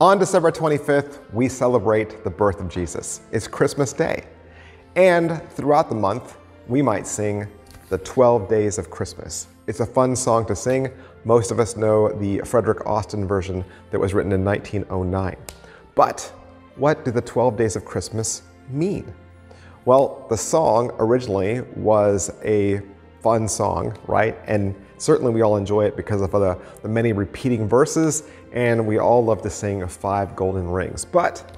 On December 25th, we celebrate the birth of Jesus. It's Christmas Day. And throughout the month, we might sing the 12 Days of Christmas. It's a fun song to sing. Most of us know the Frederic Austin version that was written in 1909. But what do the 12 Days of Christmas mean? Well, the song originally was a fun song, right? And certainly we all enjoy it because of the, the many repeating verses, and we all love to sing Five Golden Rings. But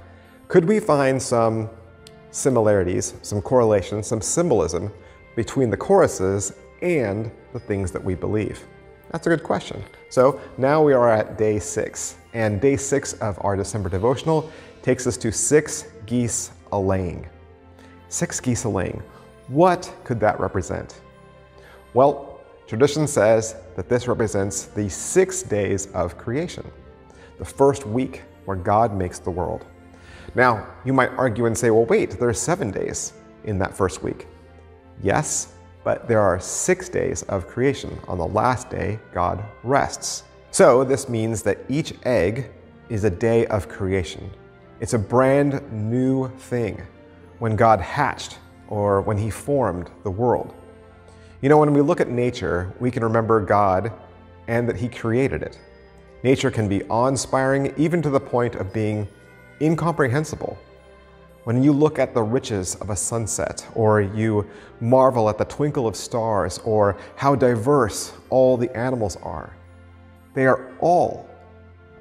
could we find some similarities, some correlations, some symbolism between the choruses and the things that we believe? That's a good question. So now we are at day six, and day six of our December devotional takes us to six geese a laying. Six geese a laying. What could that represent? Well, tradition says that this represents the six days of creation, the first week where God makes the world. Now, you might argue and say, well, wait, there are seven days in that first week. Yes, but there are six days of creation. On the last day, God rests. So this means that each egg is a day of creation. It's a brand new thing when God hatched or when he formed the world. You know, when we look at nature, we can remember God and that He created it. Nature can be awe inspiring, even to the point of being incomprehensible. When you look at the riches of a sunset, or you marvel at the twinkle of stars, or how diverse all the animals are, they are all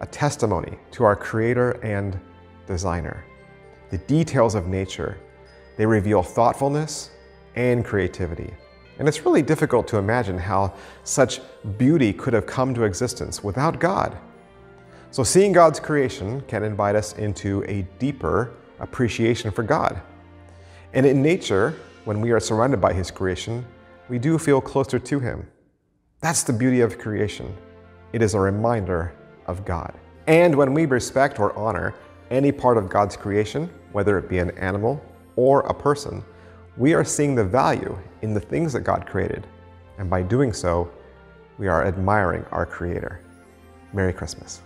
a testimony to our Creator and Designer. The details of nature, they reveal thoughtfulness and creativity. And it's really difficult to imagine how such beauty could have come to existence without God. So seeing God's creation can invite us into a deeper appreciation for God. And in nature, when we are surrounded by His creation, we do feel closer to Him. That's the beauty of creation. It is a reminder of God. And when we respect or honor any part of God's creation, whether it be an animal or a person, we are seeing the value in the things that God created. And by doing so, we are admiring our Creator. Merry Christmas.